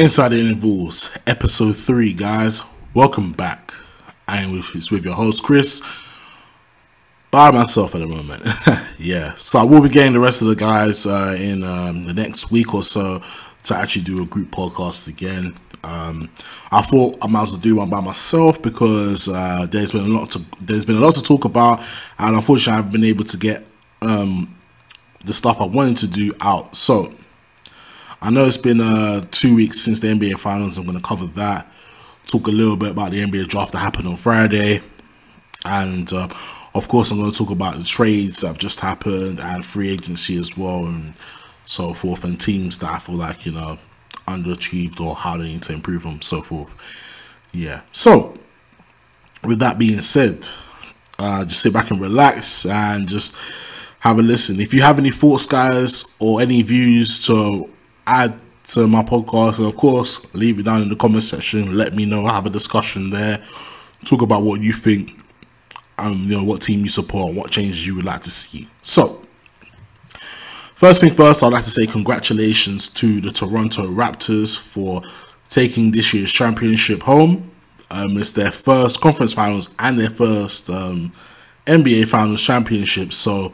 Inside the Intervals, episode three, guys. Welcome back. I am with, it's with your host Chris. By myself at the moment, yeah. So I will be getting the rest of the guys uh, in um, the next week or so to actually do a group podcast again. Um, I thought I might as well do one by myself because uh, there's been a lot to there's been a lot to talk about, and unfortunately, I've been able to get um, the stuff I wanted to do out. So I know it's been uh, two weeks since the NBA Finals. I'm going to cover that. Talk a little bit about the NBA draft that happened on Friday, and uh, of course, I'm going to talk about the trades that have just happened and free agency as well, and so forth, and teams that I feel like you know underachieved or how they need to improve them, so forth. Yeah. So, with that being said, uh, just sit back and relax and just have a listen. If you have any thoughts, guys, or any views to add to my podcast, and of course, leave it down in the comment section. Let me know. Have a discussion there. Talk about what you think. Um, you know what team you support, what changes you would like to see. So, First thing first, I'd like to say congratulations to the Toronto Raptors for taking this year's championship home. Um, it's their first conference finals and their first um, NBA finals championship. So,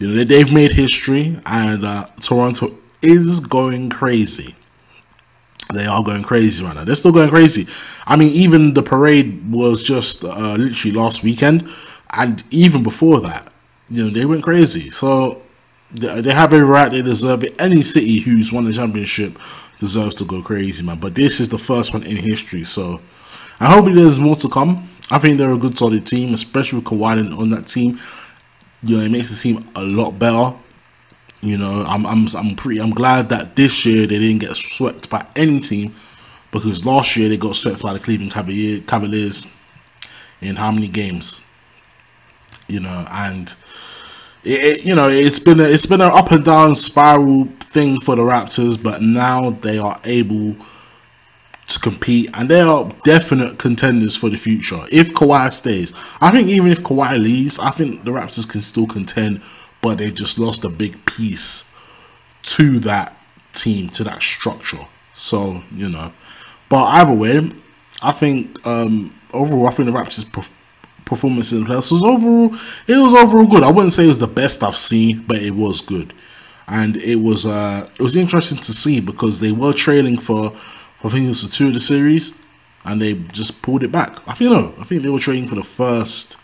you know, they've made history and uh, Toronto is going crazy. They are going crazy right now. They're still going crazy. I mean, even the parade was just uh, literally last weekend. And even before that, you know, they went crazy. So, they have every right. They deserve it. Any city who's won the championship deserves to go crazy, man. But this is the first one in history, so I hope there's more to come. I think they're a good, solid team, especially with Kawhi on that team. You know, it makes the team a lot better. You know, I'm I'm I'm pretty I'm glad that this year they didn't get swept by any team because last year they got swept by the Cleveland Cavaliers in how many games? You know, and it, you know, it's been a, it's been an up and down spiral thing for the Raptors, but now they are able to compete, and they are definite contenders for the future. If Kawhi stays, I think even if Kawhi leaves, I think the Raptors can still contend, but they've just lost a big piece to that team, to that structure. So you know, but either way, I think um, overall, I think the Raptors performance in the playoffs was overall it was overall good. I wouldn't say it was the best I've seen, but it was good, and it was uh it was interesting to see because they were trailing for I think it was for two of the series, and they just pulled it back. I think no, I think they were trailing for the first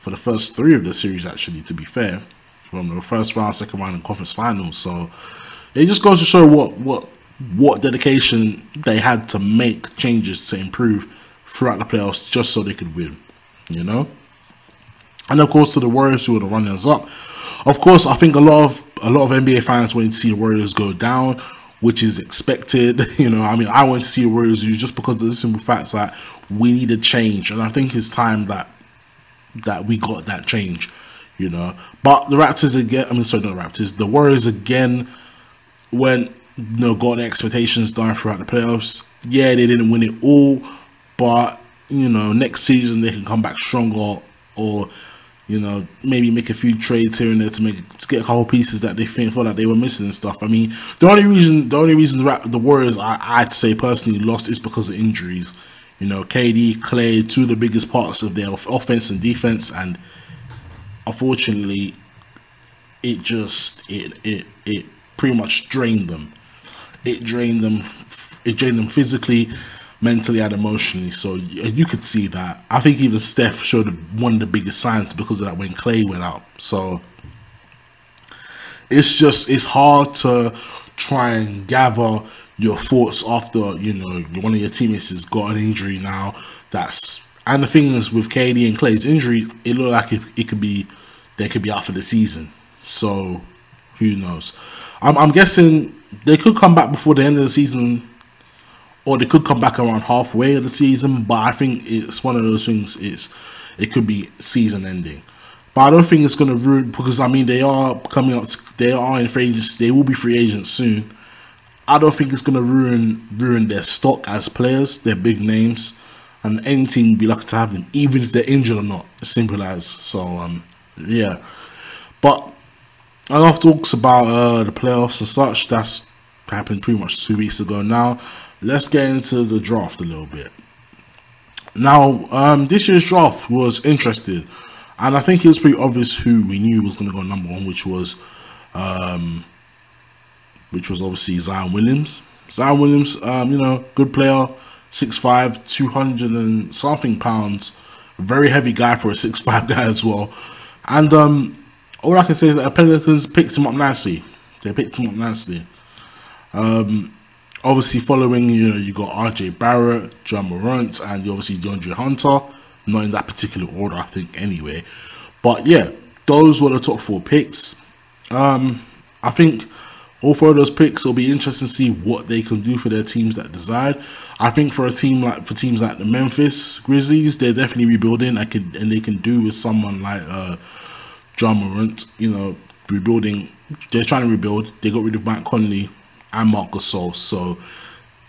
for the first three of the series actually. To be fair, from the first round, second round, and conference finals. So it just goes to show what what what dedication they had to make changes to improve throughout the playoffs just so they could win you know. And of course, to the Warriors who are the runners up. Of course, I think a lot of a lot of NBA fans want to see the Warriors go down, which is expected. You know, I mean, I want to see Warriors lose just because of the simple fact that we need a change, and I think it's time that that we got that change. You know, but the Raptors again. I mean, sorry, not the Raptors. The Warriors again went you know got the expectations done throughout the playoffs. Yeah, they didn't win it all, but you know, next season they can come back stronger or, you know, maybe make a few trades here and there to make to get a couple pieces that they think feel like they were missing and stuff. I mean, the only reason the only reason the Warriors I, I'd say personally lost is because of injuries. You know, KD, Klay, two of the biggest parts of their offense and defense, and unfortunately, it just it it it pretty much drained them. It drained them. It drained them physically mentally and emotionally. So you could see that. I think even Steph showed one of the biggest signs because of that when Klay went out. So it's just it's hard to try and gather your thoughts after you know one of your teammates has got an injury now. That's and the thing is with KD and Klay's injury, it looked like it, it could be they could be out for the season. So who knows? I'm, I'm guessing they could come back before the end of the season or they could come back around halfway of the season. But I think it's one of those things. It's it could be season ending. But I don't think it's going to ruin because I mean they are coming up. They are in free agents. They will be free agents soon. I don't think it's going to ruin ruin their stock as players. Their big names, and any team would be lucky to have them, even if they're injured or not. Simple as. So um, yeah. But enough talks about uh, the playoffs and such. That's happened pretty much two weeks ago now. Let's get into the draft a little bit. Now, um, this year's draft was interesting, and I think it was pretty obvious who we knew was going to go number one, which was, um, which was obviously Zion Williams. Zion Williams, um, you know, good player, 6'5", 200 and something pounds, very heavy guy for a 6'5 guy as well. And um, all I can say is that the Pelicans picked him up nicely. They picked him up nicely. Um, obviously, following you know you got RJ Barrett, Ja Morant, and obviously DeAndre Hunter. Not in that particular order, I think. Anyway, but yeah, those were the top four picks. Um, I think all four of those picks will be interesting to see what they can do for their teams that decide. I think for a team like for teams like the Memphis Grizzlies, they're definitely rebuilding. I can and they can do with someone like uh, Ja Morant. You know, rebuilding. They're trying to rebuild. They got rid of Mike Conley and Marc Gasol, so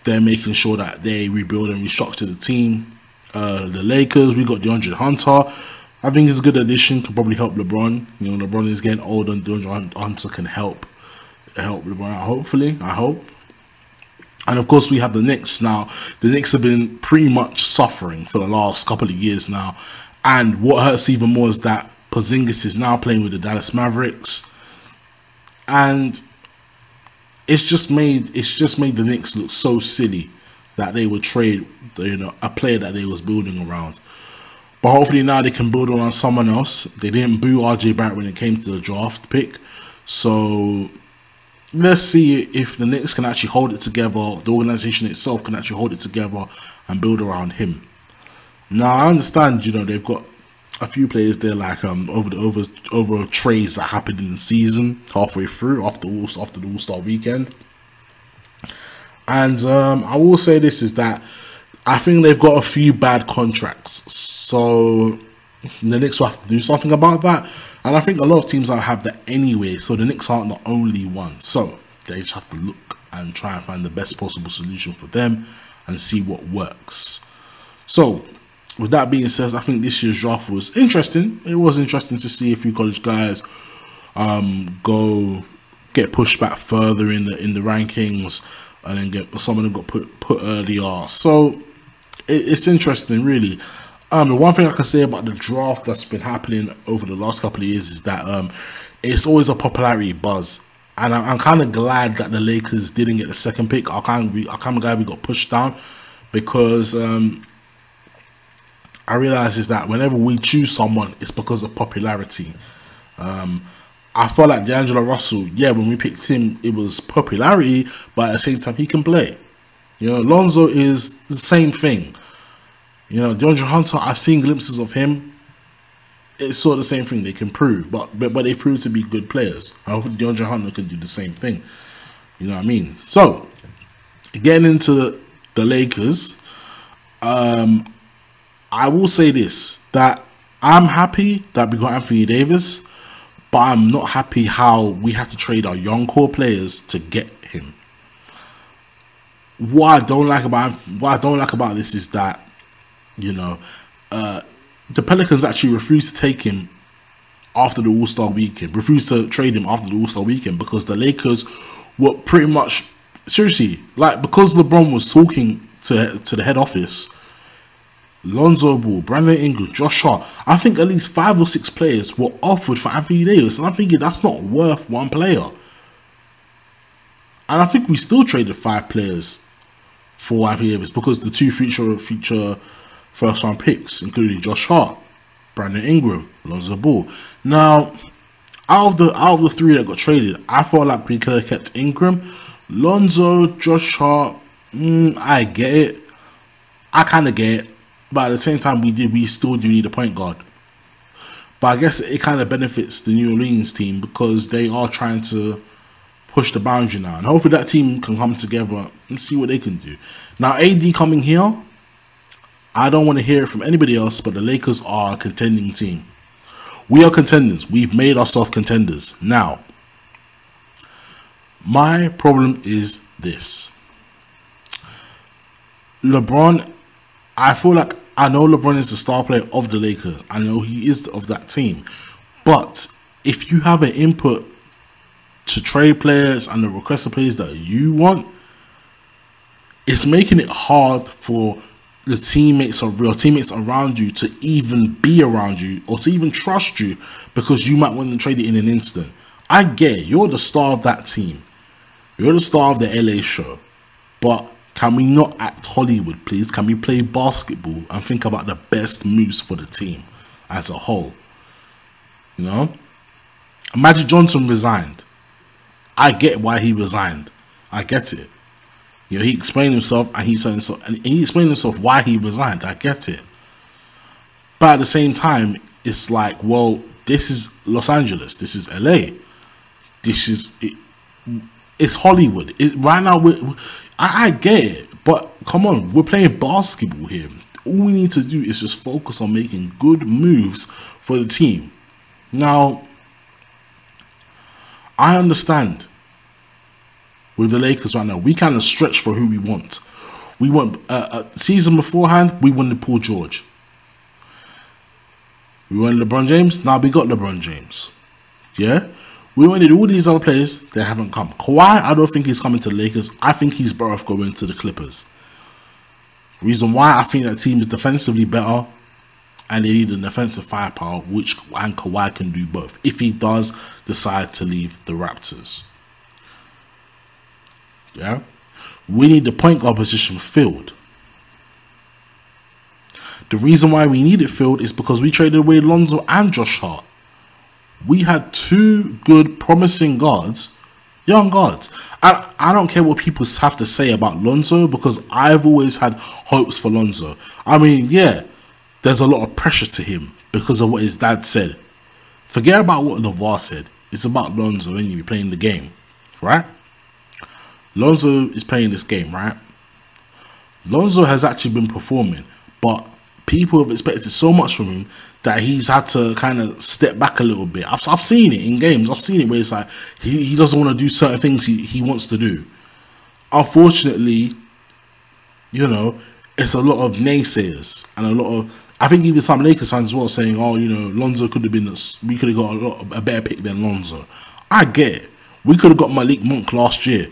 they're making sure that they rebuild and restructure the team. Uh, the Lakers, we got DeAndre Hunter. I think it's a good addition. Can probably help LeBron. You know, LeBron is getting old, and DeAndre Hunter can help help LeBron. Hopefully, I hope. And of course, we have the Knicks now. The Knicks have been pretty much suffering for the last couple of years now. And what hurts even more is that Porzingis is now playing with the Dallas Mavericks, and it's just made it's just made the Knicks look so silly that they would trade you know a player that they was building around. But hopefully now they can build around someone else. They didn't boo RJ Barrett when it came to the draft pick, so let's see if the Knicks can actually hold it together. The organization itself can actually hold it together and build around him. Now I understand, you know, they've got a few players there like um over the over over trades that happened in the season halfway through after all after the All Star weekend. And um, I will say this is that I think they've got a few bad contracts, so the Knicks will have to do something about that. And I think a lot of teams will have that anyway, so the Knicks aren't the only one. So they just have to look and try and find the best possible solution for them and see what works. So with that being said, I think this year's draft was interesting. It was interesting to see a few college guys um, go get pushed back further in the in the rankings, and then get some of them got put put earlier. So it, it's interesting, really. Um, the one thing I can say about the draft that's been happening over the last couple of years is that um, it's always a popularity buzz, and I'm, I'm kind of glad that the Lakers didn't get the second pick. I kind of I of glad we got pushed down because um, I realize is that whenever we choose someone, it's because of popularity. Um, I felt like D'Angelo Russell, yeah, when we picked him, it was popularity, but at the same time, he can play. You know, Lonzo is the same thing. You know, DeAndre Hunter, I've seen glimpses of him. It's sort of the same thing they can prove, but but, but they prove to be good players. I hope DeAndre Hunter can do the same thing. You know what I mean? So, getting into the Lakers, um, I will say this that I'm happy that we got Anthony Davis, but I'm not happy how we have to trade our young core players to get him. What I don't like about what I don't like about this is that, you know, uh, the Pelicans actually refused to take him after the All Star weekend, refused to trade him after the All Star weekend because the Lakers were pretty much seriously like because LeBron was talking to to the head office Lonzo Ball, Brandon Ingram, Josh Hart. I think at least five or six players were offered for Anthony Davis, and I'm thinking that's not worth one player. And I think we still traded five players for Anthony Davis because the two future future first round picks, including Josh Hart, Brandon Ingram, Lonzo Ball. Now, out of the out of the three that got traded, I felt like we could have kept Ingram, Lonzo, Josh Hart. Mm, I get it. I kind of get it. But at the same time, we did we still do need a point guard. But I guess it kind of benefits the New Orleans team because they are trying to push the boundary now. And hopefully that team can come together and see what they can do. Now, AD coming here, I don't want to hear it from anybody else, but the Lakers are a contending team. We are contenders. We've made ourselves contenders. Now, my problem is this. LeBron I feel like I know LeBron is the star player of the Lakers. I know he is of that team. But if you have an input to trade players and the request of players that you want, it's making it hard for the teammates of your teammates around you to even be around you or to even trust you because you might want to trade it in an instant. I get it. You're the star of that team. You're the star of the LA show. But can we not act Hollywood, please? Can we play basketball and think about the best moves for the team as a whole? You know? Magic Johnson resigned. I get why he resigned. I get it. You know, he explained himself and he said himself, and he explained himself why he resigned. I get it. But at the same time, it's like, well, this is Los Angeles. This is LA. This is it, it's Hollywood. It, right now, we I, I get it, but come on, we're playing basketball here. All we need to do is just focus on making good moves for the team. Now, I understand with the Lakers right now, we kind of stretch for who we want. We want uh, a season beforehand, we wanted Paul George. We wanted LeBron James. Now we got LeBron James. Yeah, we wanted all these other players. They haven't come. Kawhi, I don't think he's coming to the Lakers. I think he's better off going to the Clippers. Reason why I think that team is defensively better, and they need an defensive firepower, which and Kawhi can do both. If he does decide to leave the Raptors. Yeah. We need the point guard position filled. The reason why we need it filled is because we traded away Lonzo and Josh Hart. We had two good, promising guards, young guards. I, I don't care what people have to say about Lonzo because I've always had hopes for Lonzo. I mean, yeah, there's a lot of pressure to him because of what his dad said. Forget about what LeVar said. It's about Lonzo when you playing the game, right? Lonzo is playing this game, right? Lonzo has actually been performing, but people have expected so much from him that he's had to kind of step back a little bit. I've, I've seen it in games. I've seen it where it's like he, he doesn't want to do certain things he, he wants to do. Unfortunately, you know, it's a lot of naysayers and a lot of. I think even some Lakers fans as well saying, "Oh, you know, Lonzo could have been. We could have got a, lot, a better pick than Lonzo." I get it. We could have got Malik Monk last year.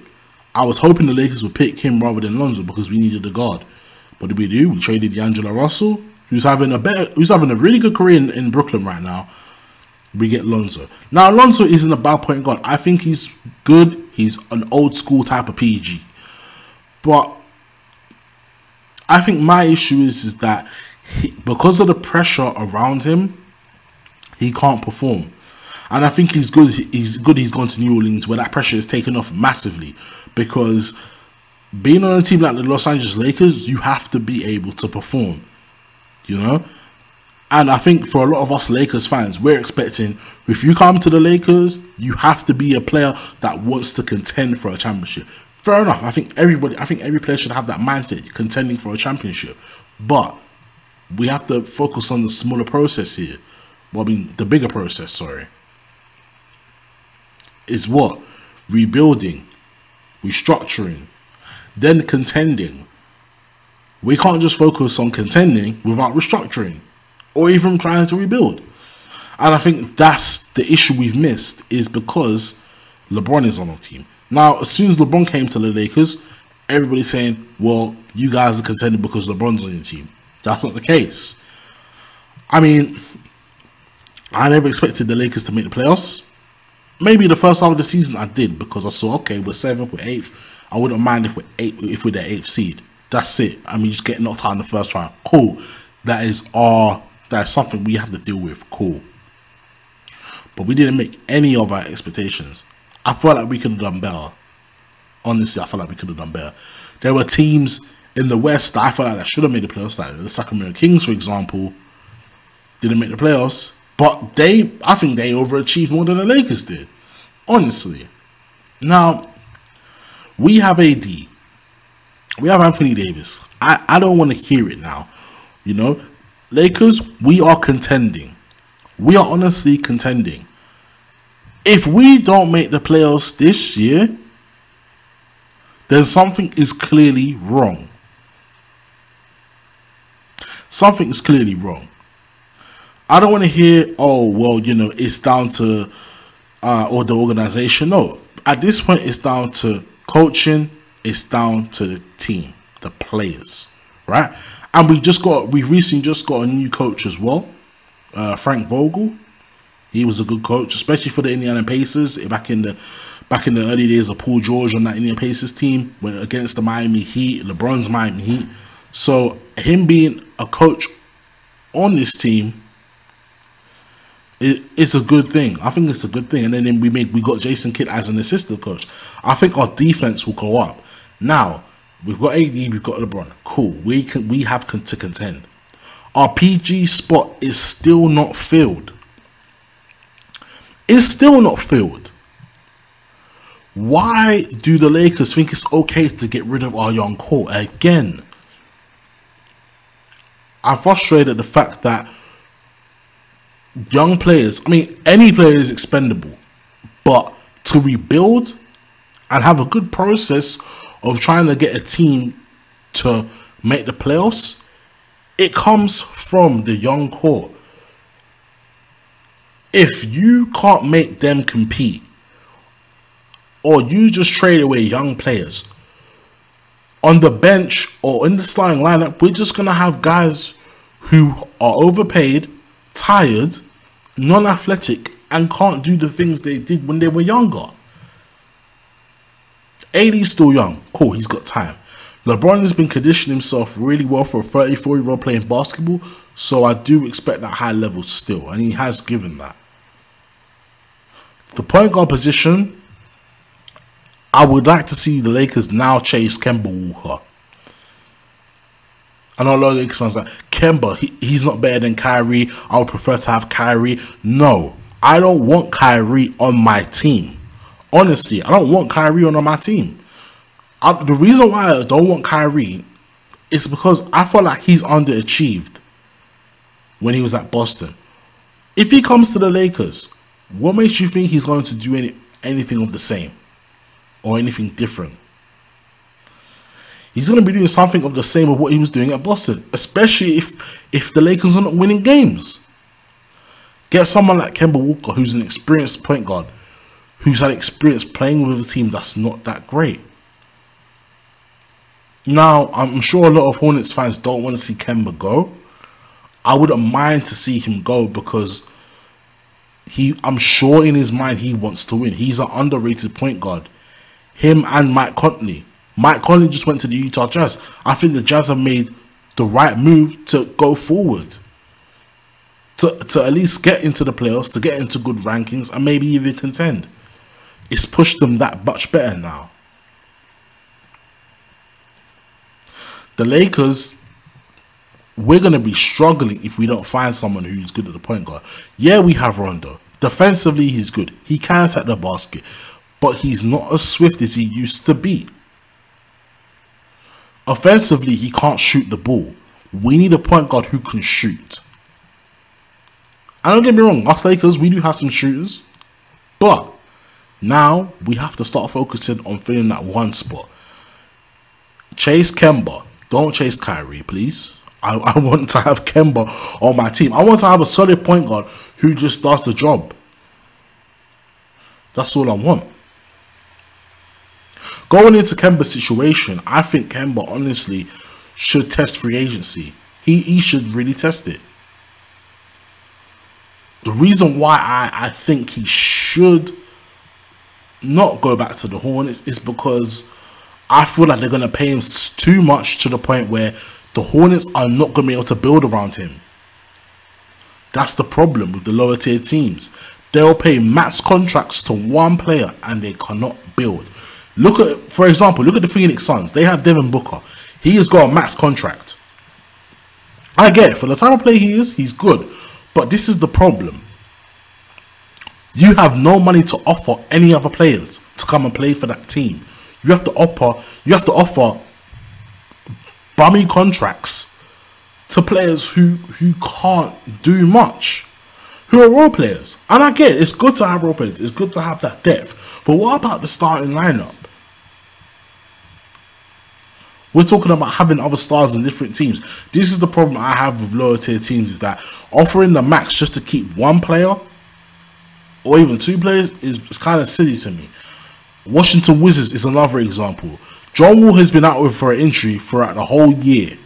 I was hoping the Lakers would pick him rather than Lonzo because we needed a guard. What did we do? We traded D'Angelo Russell, who's having a better, who's having a really good career in, in Brooklyn right now. We get Lonzo. Now Lonzo isn't a bad point guard. I think he's good. He's an old school type of PG, but I think my issue is is that he, because of the pressure around him, he can't perform. And I think he's good. He's good. He's gone to New Orleans where that pressure is taken off massively because being on a team like the Los Angeles Lakers, you have to be able to perform. You know, and I think for a lot of us Lakers fans, we're expecting if you come to the Lakers, you have to be a player that wants to contend for a championship. Fair enough. I think everybody, I think every player should have that mindset, contending for a championship. But we have to focus on the smaller process here. Well, I mean, the bigger process. Sorry is what? Rebuilding, restructuring, then contending. We can't just focus on contending without restructuring or even trying to rebuild. And I think that's the issue we've missed is because LeBron is on our team. Now, as soon as LeBron came to the Lakers, everybody's saying, well, you guys are contending because LeBron's on your team. That's not the case. I mean, I never expected the Lakers to make the playoffs maybe the first half of the season I did because I saw okay we're seventh, we're eighth. I wouldn't mind if we're eight if we're the eighth seed. That's it. I mean, just getting knocked out in the first round. Cool. That is our that is something we have to deal with. Cool. But we didn't make any of our expectations. I felt like we could have done better. Honestly, I felt like we could have done better. There were teams in the West that I felt like that should have made the playoffs, like the Sacramento Kings, for example, didn't make the playoffs. But they, I think they overachieved more than the Lakers did. Honestly. Now, we have AD. We have Anthony Davis. I, I don't want to hear it now. You know, Lakers, we are contending. We are honestly contending. If we don't make the playoffs this year, then something is clearly wrong. Something is clearly wrong. I don't want to hear, oh, well, you know, it's down to uh, or the organization. No, at this point it's down to coaching, it's down to the team, the players, right? And we just got we recently just got a new coach as well, uh, Frank Vogel. He was a good coach, especially for the Indiana Pacers back in the back in the early days of Paul George on that Indiana Pacers team when against the Miami Heat, LeBron's Miami Heat. So him being a coach on this team it, it's a good thing. I think it's a good thing. And then we made we got Jason Kidd as an assistant coach. I think our defense will go up. Now we've got AD, we've got LeBron. Cool. We can we have to contend. Our PG spot is still not filled. It's still not filled. Why do the Lakers think it's okay to get rid of our young core again? I'm frustrated at the fact that young players, I mean, any player is expendable, but to rebuild and have a good process of trying to get a team to make the playoffs, it comes from the young core. If you can't make them compete, or you just trade away young players on the bench or in the starting lineup, we're just gonna have guys who are overpaid, tired, non-athletic and can't do the things they did when they were younger. AD's still young. Cool, he's got time. LeBron has been conditioning himself really well for a 34 year old playing basketball, so I do expect that high level still, and he has given that. The point guard position, I would like to see the Lakers now chase Kemba Walker. I know a lot of Lakers fans like Kemba, he, he's not better than Kyrie. I would prefer to have Kyrie. No, I don't want Kyrie on my team. Honestly, I don't want Kyrie on my team. I, the reason why I don't want Kyrie is because I feel like he's underachieved when he was at Boston. If he comes to the Lakers, what makes you think he's going to do any anything of the same or anything different? He's going to be doing something of the same of what he was doing at Boston, especially if if the Lakers are not winning games. Get someone like Kemba Walker, who's an experienced point guard, who's had experience playing with a team that's not that great. Now, I'm sure a lot of Hornets fans don't want to see Kemba go. I wouldn't mind to see him go because he, I'm sure in his mind he wants to win. He's an underrated point guard. Him and Mike Conley Mike Conley just went to the Utah Jazz. I think the Jazz have made the right move to go forward. To, to at least get into the playoffs, to get into good rankings, and maybe even contend. It's pushed them that much better now. The Lakers, we're going to be struggling if we don't find someone who's good at the point guard. Yeah, we have Rondo. Defensively, he's good. He can set the basket, but he's not as swift as he used to be. Offensively, he can't shoot the ball. We need a point guard who can shoot. And don't get me wrong, us Lakers, we do have some shooters. But now we have to start focusing on filling that one spot. Chase Kemba. Don't chase Kyrie, please. I, I want to have Kemba on my team. I want to have a solid point guard who just does the job. That's all I want. Going into Kemba's situation, I think Kemba honestly should test free agency. He he should really test it. The reason why I, I think he should not go back to the Hornets is because I feel like they're going to pay him too much to the point where the Hornets are not going to be able to build around him. That's the problem with the lower tier teams. They'll pay max contracts to one player and they cannot build. Look at, for example, look at the Phoenix Suns. They have Devin Booker. He has got a max contract. I get it. For the type of player he is, he's good. But this is the problem. You have no money to offer any other players to come and play for that team. You have to offer you have to offer bummy contracts to players who who can't do much. Who are role players. And I get it, it's good to have role players, it's good to have that depth. But what about the starting lineup? We're talking about having other stars in different teams. This is the problem I have with lower tier teams is that offering the max just to keep one player or even two players is, is kind of silly to me. Washington Wizards is another example. John Wall has been out with for an injury throughout the whole year.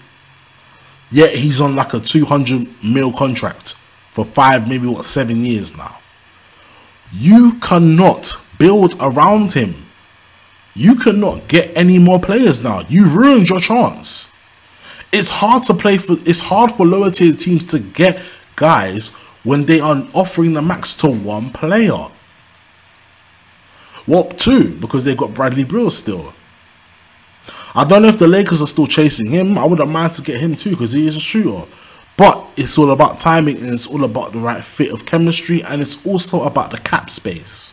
Yet he's on like a 200 mil contract for five, maybe what, seven years now. You cannot build around him. You cannot get any more players now. You've ruined your chance. It's hard to play for. It's hard for lower tier teams to get guys when they are offering the max to one player. What two? Because they've got Bradley Beal still. I don't know if the Lakers are still chasing him. I wouldn't mind to get him too because he is a shooter. But it's all about timing and it's all about the right fit of chemistry and it's also about the cap space.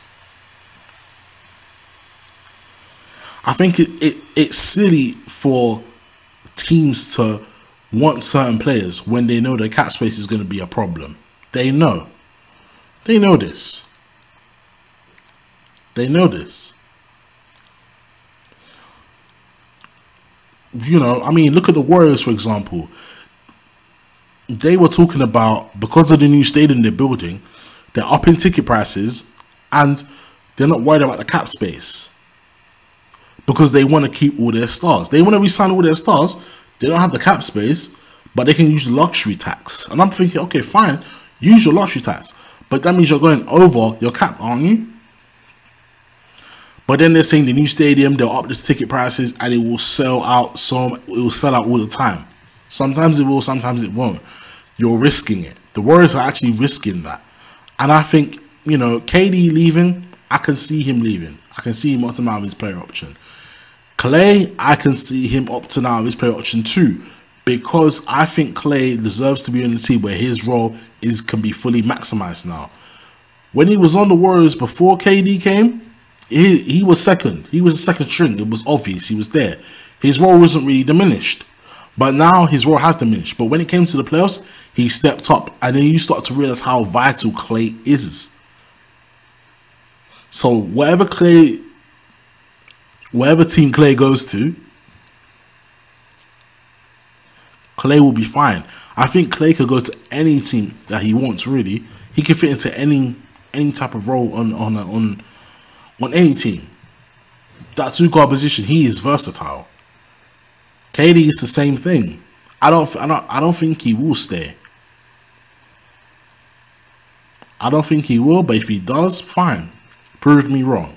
I think it, it it's silly for teams to want certain players when they know the cap space is going to be a problem. They know. They know this. They know this. You know, I mean, look at the Warriors, for example. They were talking about because of the new stadium they're building, they're upping ticket prices and they're not worried about the cap space because they want to keep all their stars. They want to resign all their stars. They don't have the cap space, but they can use luxury tax. And I'm thinking, okay, fine, use your luxury tax, but that means you're going over your cap, aren't you? But then they're saying the new stadium, they'll up the ticket prices and it will sell out. So it will sell out all the time. Sometimes it will, sometimes it won't. You're risking it. The Warriors are actually risking that. And I think, you know, KD leaving, I can see him leaving. I can see him opting out of his player option. Klay, I can see him opting out of his player option too, because I think Klay deserves to be in the team where his role is can be fully maximized now. When he was on the Warriors before KD came, he he was second. He was a second string. It was obvious. He was there. His role wasn't really diminished. But now his role has diminished. But when it came to the playoffs, he stepped up. And then you start to realize how vital Klay is. So whatever Klay wherever team Klay goes to, Klay will be fine. I think Klay could go to any team that he wants. Really, he can fit into any any type of role on on on on any team. That two guard position, he is versatile. KD is the same thing. I don't I don't I don't think he will stay. I don't think he will, but if he does, fine. Prove me wrong.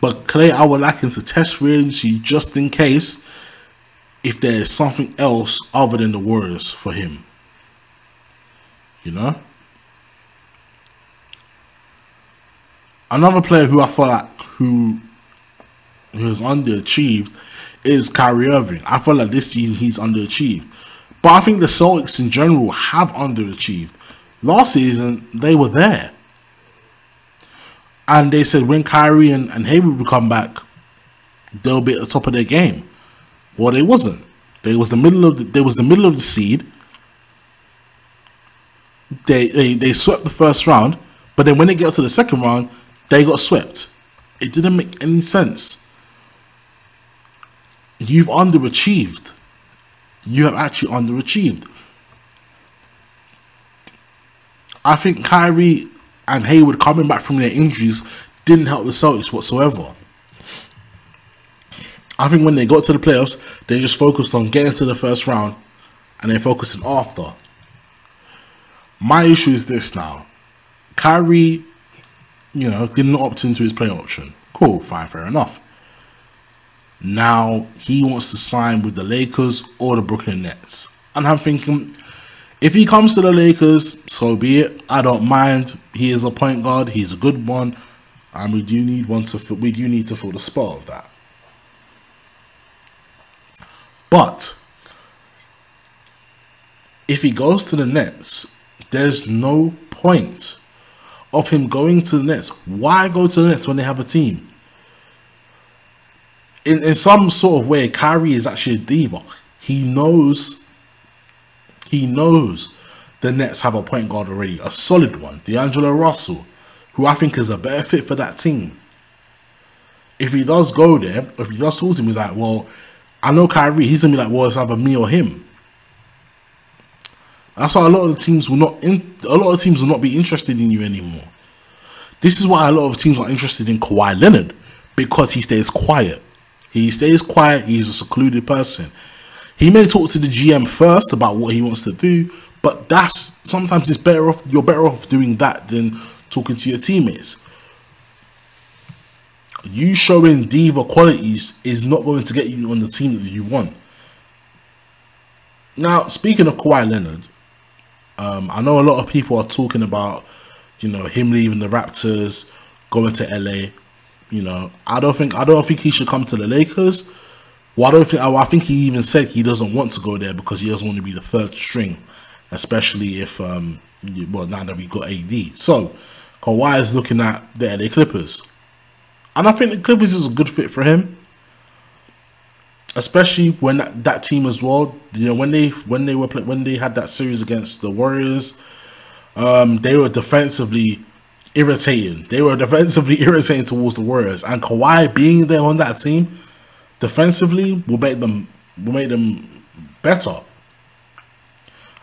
But Klay, I would like him to test agency just in case if there is something else other than the Warriors for him. You know? Another player who I feel like who who has underachieved is Kyrie Irving. I feel like this season he's underachieved. But I think the Celtics in general have underachieved. Last season they were there. And they said when Kyrie and, and Hayward would come back, they'll be at the top of their game. Well, they wasn't. They was the middle of the, they was the middle of the seed. They, they they swept the first round, but then when they get to the second round, they got swept. It didn't make any sense. You've underachieved. You have actually underachieved. I think Kyrie and Hayward coming back from their injuries didn't help the Celtics whatsoever. I think when they got to the playoffs, they just focused on getting to the first round and then focusing after. My issue is this now. Kyrie, you know, didn't opt into his play option. Cool, fine, fair enough. Now he wants to sign with the Lakers or the Brooklyn Nets. And I'm thinking, if he comes to the Lakers, so be it. I don't mind. He is a point guard. He's a good one, and we do need one to. We do need to fill the spot of that. But if he goes to the Nets, there's no point of him going to the Nets. Why go to the Nets when they have a team? In in some sort of way, Kyrie is actually a diva. He knows he knows the Nets have a point guard already, a solid one, D'Angelo Russell, who I think is a better fit for that team. If he does go there, if he does to him, he's like, well, I know Kyrie, he's gonna be like, well, it's either me or him. That's why a lot of the teams will not in, a lot of teams will not be interested in you anymore. This is why a lot of teams are interested in Kawhi Leonard because he stays quiet. He stays quiet. He's a secluded person. He may talk to the GM first about what he wants to do, but that's sometimes it's better off. You're better off doing that than talking to your teammates. You showing diva qualities is not going to get you on the team that you want. Now, speaking of Kawhi Leonard, um, I know a lot of people are talking about, you know, him leaving the Raptors, going to LA. You know, I don't think I don't think he should come to the Lakers. Well, I don't think I think he even said he doesn't want to go there because he doesn't want to be the third string, especially if um, well now that we got AD. So Kawhi is looking at the LA Clippers, and I think the Clippers is a good fit for him especially when that, that, team as well. You know, when they when they were play, when they had that series against the Warriors, um, they were defensively irritating. They were defensively irritating towards the Warriors, and Kawhi being there on that team defensively will make them will make them better,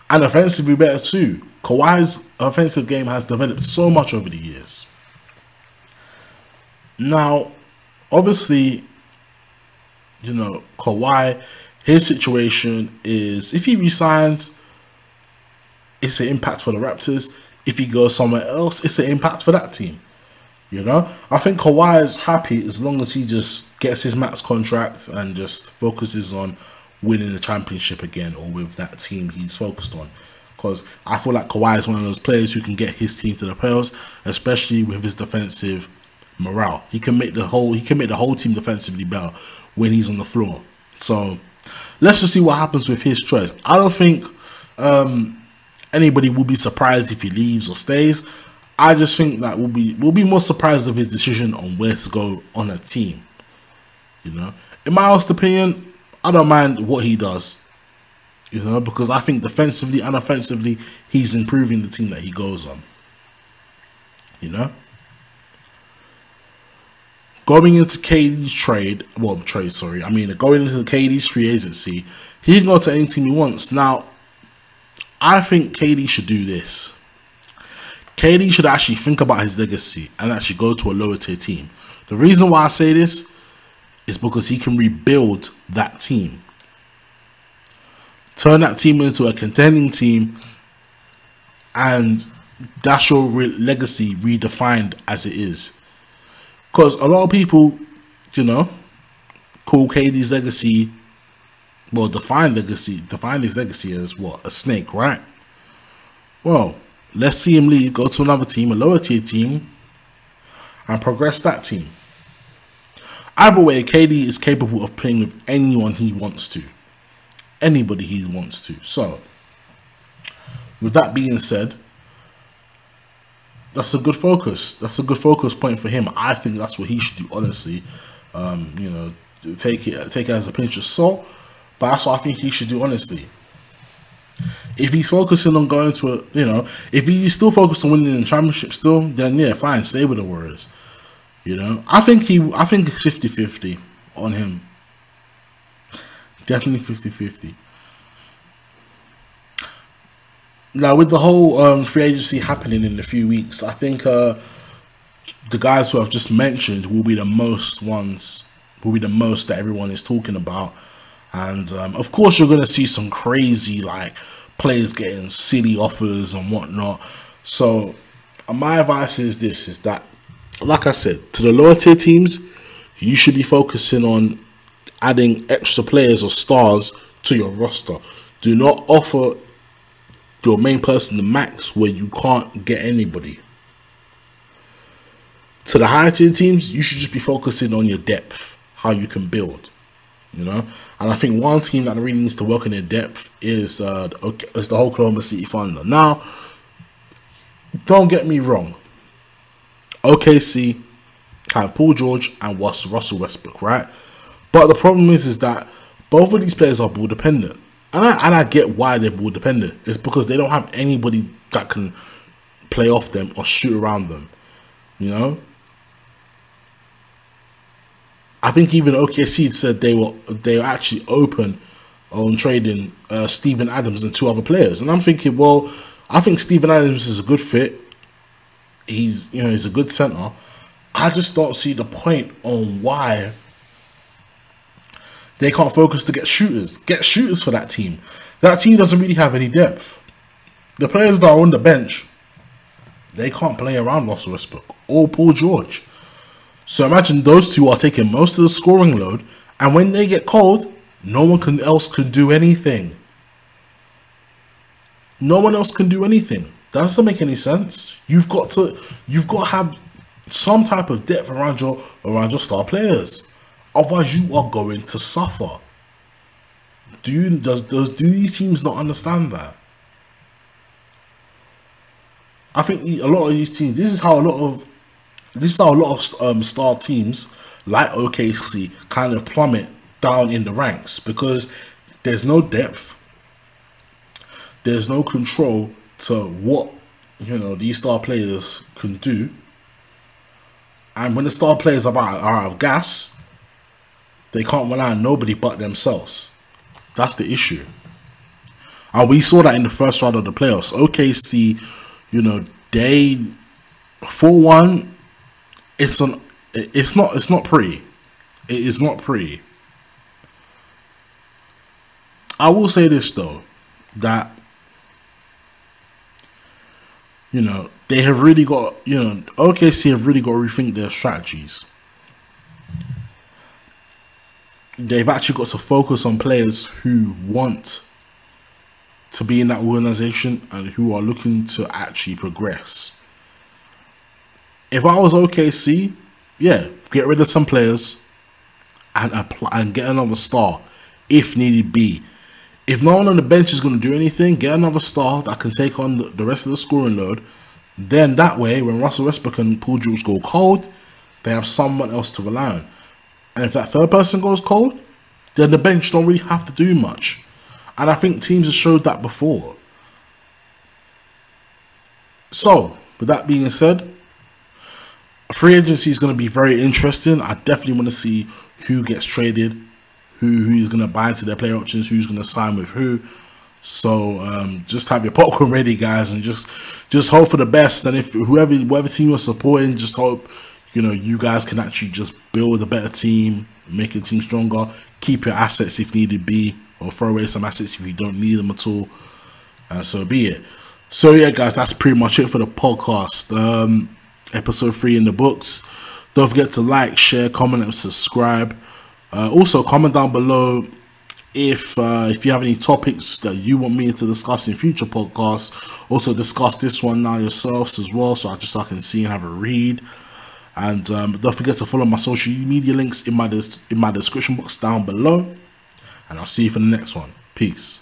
and offensively better too. Kawhi's offensive game has developed so much over the years. Now, obviously, you know, Kawhi, his situation is if he resigns, it's an impact for the Raptors. If he goes somewhere else, it's an impact for that team. You know, I think Kawhi is happy as long as he just gets his max contract and just focuses on winning the championship again or with that team he's focused on. Because I feel like Kawhi is one of those players who can get his team to the playoffs, especially with his defensive morale. He can make the whole he can make the whole team defensively better when he's on the floor. So let's just see what happens with his choice. I don't think um, anybody will be surprised if he leaves or stays. I just think that we'll be we'll be more surprised of his decision on where to go on a team. You know, in my honest opinion, I don't mind what he does. You know, because I think defensively and offensively, he's improving the team that he goes on. You know. Going into KD's trade, well, trade, sorry, I mean, going into the KD's free agency, he can go to any team he wants. Now, I think KD should do this. KD should actually think about his legacy and actually go to a lower tier team. The reason why I say this is because he can rebuild that team. Turn that team into a contending team and that's your legacy redefined as it is. Because a lot of people, you know, call KD's legacy, well, define legacy, define his legacy as what? A snake, right? Well, let's see him leave, go to another team, a lower tier team, and progress that team. Either way, KD is capable of playing with anyone he wants to. Anybody he wants to. So, with that being said, that's a good focus. That's a good focus point for him. I think that's what he should do. Honestly, um, you know, take it take it as a pinch of salt, but that's what I think he should do. Honestly, if he's focusing on going to a, you know, if he's still focused on winning the championship still, then yeah, fine, stay with the Warriors. You know, I think he, I think 50-50 on him. Definitely 50-50 now with the whole um, free agency happening in a few weeks, I think uh, the guys who I've just mentioned will be the most ones, will be the most that everyone is talking about. And um, of course, you're going to see some crazy like players getting silly offers and whatnot. So my advice is this: is that, like I said, to the lower tier teams, you should be focusing on adding extra players or stars to your roster. Do not offer your main person the max where you can't get anybody. To the higher tier teams, you should just be focusing on your depth, how you can build. You know, and I think one team that really needs to work in their depth is uh, is the whole Oklahoma City Thunder. Now, don't get me wrong. OKC have Paul George and Russell Westbrook, right? But the problem is, is that both of these players are ball dependent. And I, and I get why they're ball dependent. It's because they don't have anybody that can play off them or shoot around them. You know? I think even OKC said they were they were actually open on trading uh, Steven Adams and two other players. And I'm thinking, well, I think Steven Adams is a good fit. He's you know he's a good center. I just don't see the point on why they can't focus to get shooters. Get shooters for that team. That team doesn't really have any depth. The players that are on the bench, they can't play around Russell Westbrook or Paul George. So imagine those two are taking most of the scoring load, and when they get cold, no one can else can do anything. No one else can do anything. That doesn't make any sense. You've got to you've got to have some type of depth around your around your star players. Otherwise, you are going to suffer. Do you, does, does do these teams not understand that? I think a lot of these teams. This is how a lot of this is how a lot of um, star teams like OKC kind of plummet down in the ranks because there's no depth, there's no control to what you know these star players can do, and when the star players are out, are out of gas, they can't rely on nobody but themselves. That's the issue. And we saw that in the first round of the playoffs. OKC, you know, they 4-1 it's an it's not it's not pretty. It is not pretty. I will say this though, that you know they have really got you know OKC have really got to rethink their strategies. They've actually got to focus on players who want to be in that organization and who are looking to actually progress. If I was OKC, yeah, get rid of some players and apply and get another star if needed be. If no one on the bench is going to do anything, get another star that can take on the rest of the scoring load. Then that way, when Russell Westbrook and Paul George go cold, they have someone else to rely on. And if that third person goes cold, then the bench don't really have to do much. And I think teams have showed that before. So, with that being said, free agency is going to be very interesting. I definitely want to see who gets traded, who who's going to buy into their player options, who's going to sign with who. So um, just have your popcorn ready, guys, and just just hope for the best. And if whoever whoever team you're supporting, just hope you know you guys can actually just build a better team, make a team stronger, keep your assets if needed be, or throw away some assets if you don't need them at all. And so be it. So yeah, guys, that's pretty much it for the podcast. Um, episode three in the books. Don't forget to like, share, comment, and subscribe. Uh, also, comment down below if uh, if you have any topics that you want me to discuss in future podcasts. Also, discuss this one now yourselves as well, so I just so I can see and have a read. And um, don't forget to follow my social media links in my in my description box down below. And I'll see you for the next one. Peace.